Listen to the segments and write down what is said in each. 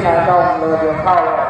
前到我们的九号了。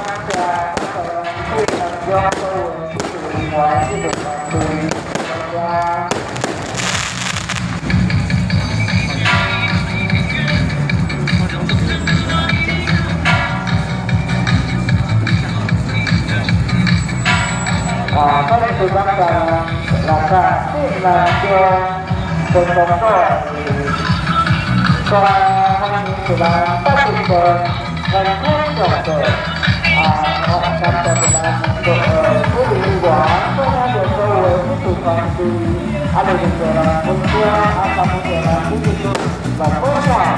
à, các cái bắt là là cả là cho tuần bóng đó cho anh từ là các từ bờ và các trò bờ à họ đặt từ là từ có bị quả có hai đường sâu với cái từ còn từ anh được từ là một chưa anh làm một là cũng được và có quả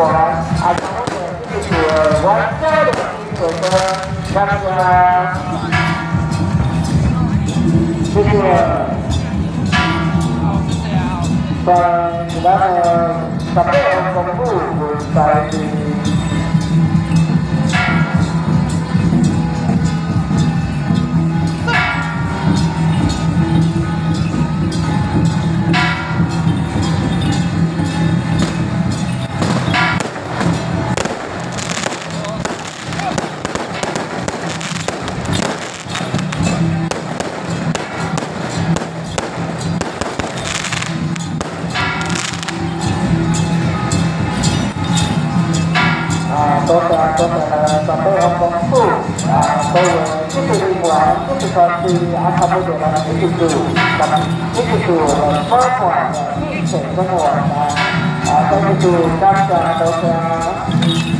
Bola acara wawancara dengan tim ketua bang, bang, Pembangunan Sampai Pembangunan seperti apa dalam itu dalam itu perform semua atau itu dasar dasar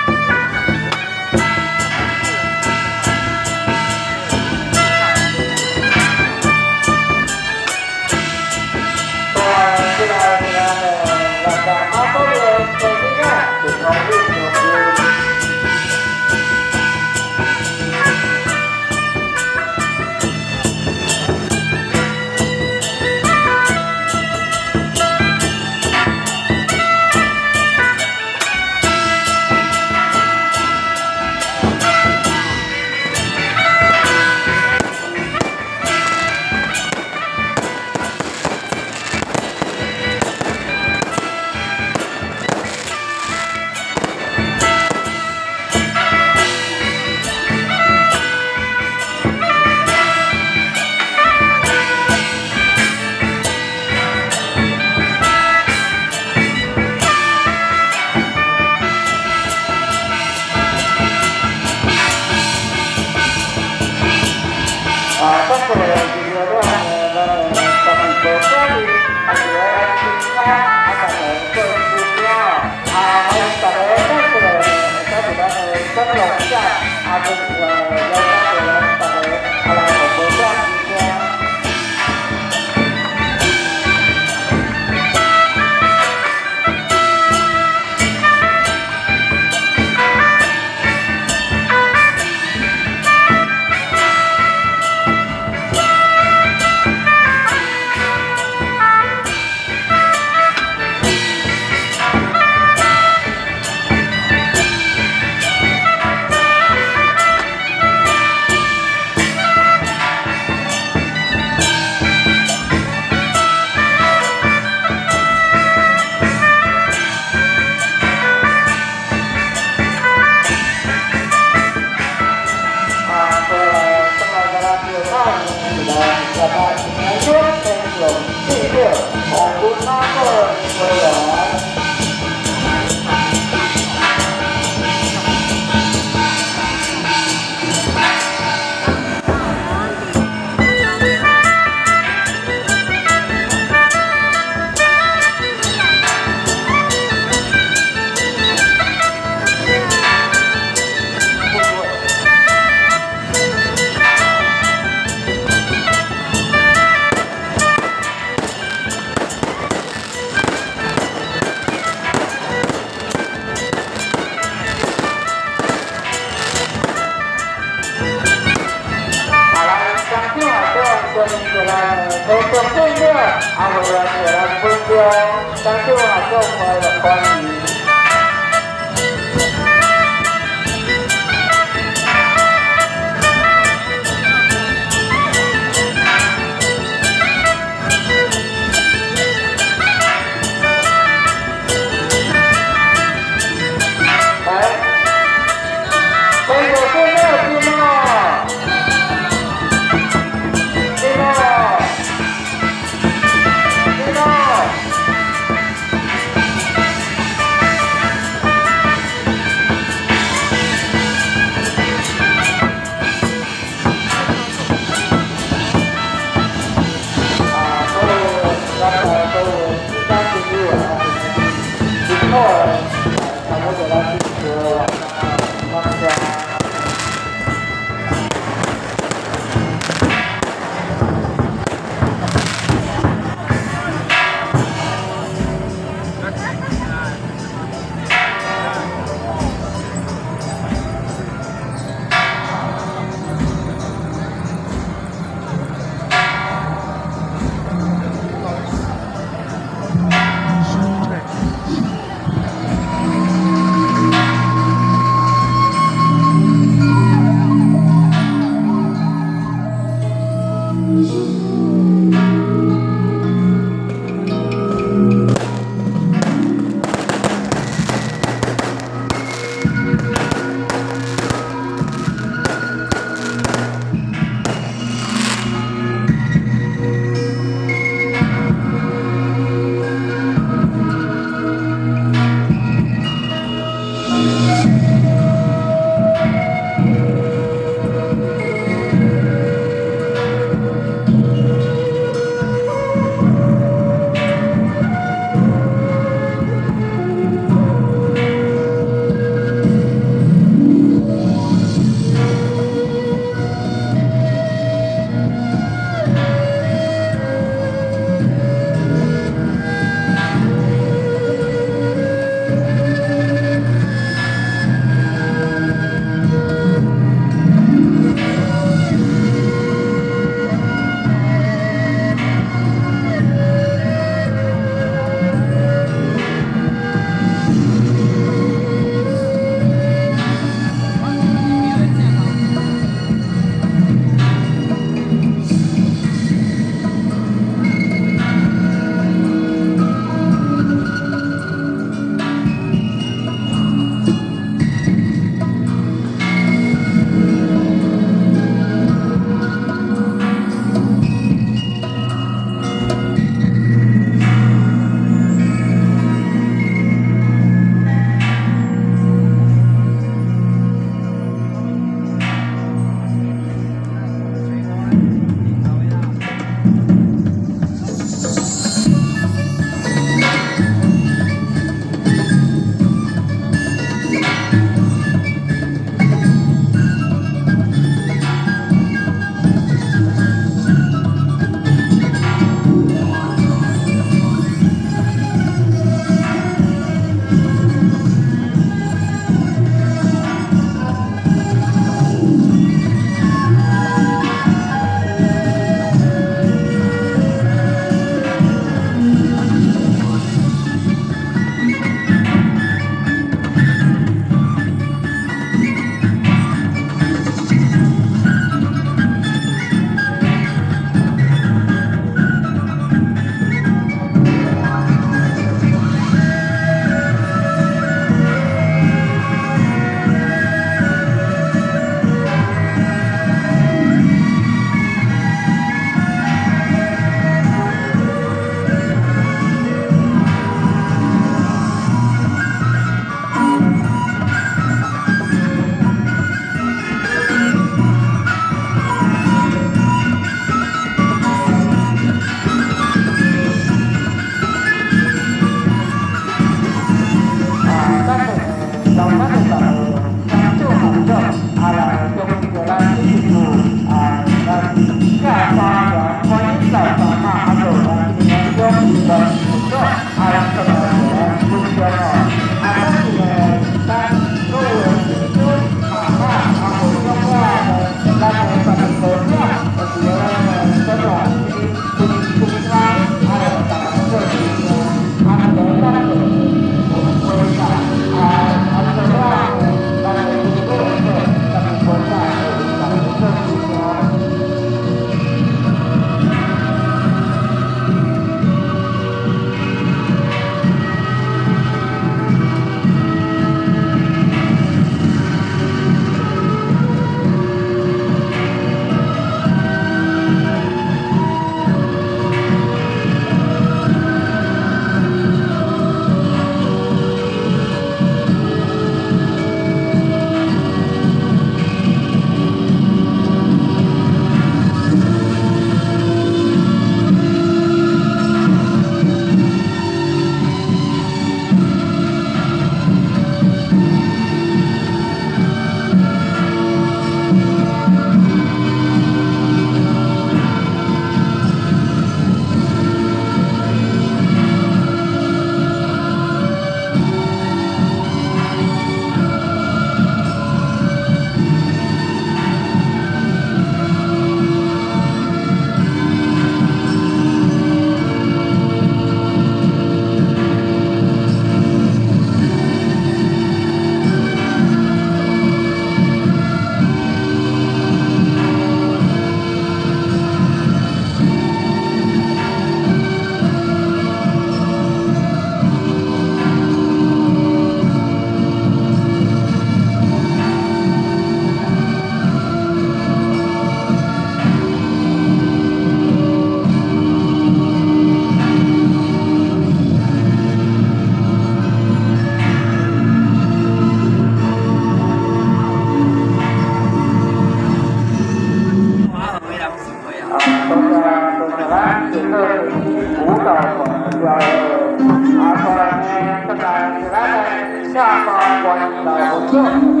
got a man.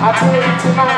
I'm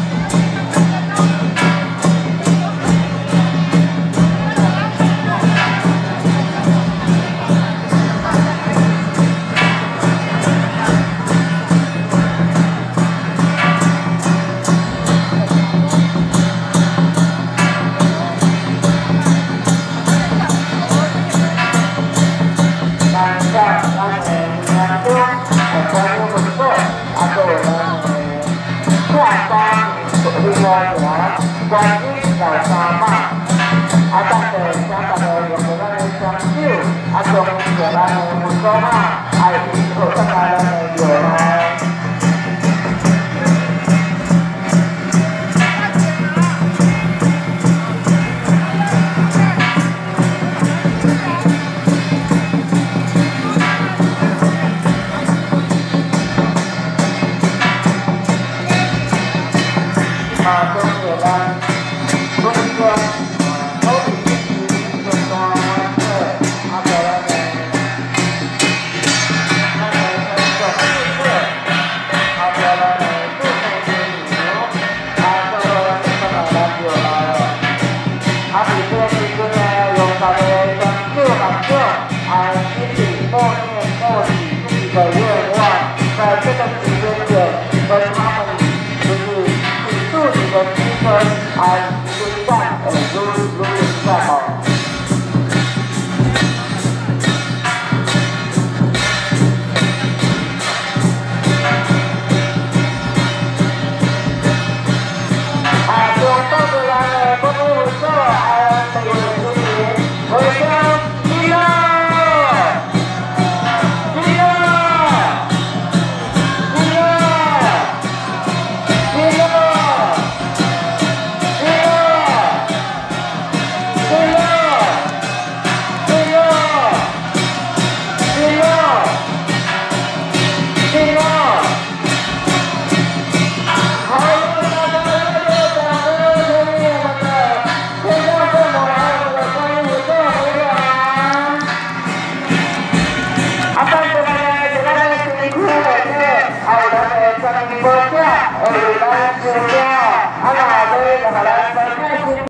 trong cửa ba một số hai ai cũng có tất cả là người on.